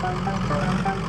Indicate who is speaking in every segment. Speaker 1: Gracias.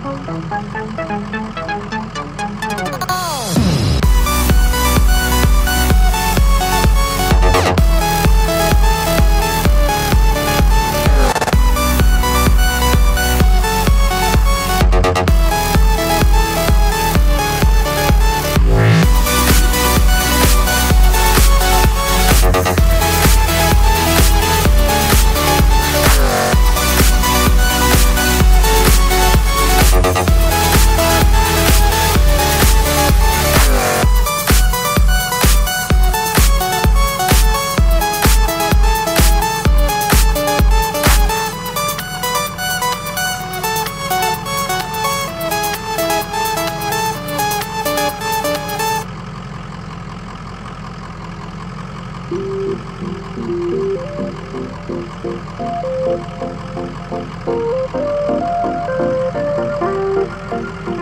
Speaker 1: Thank you. Thank you.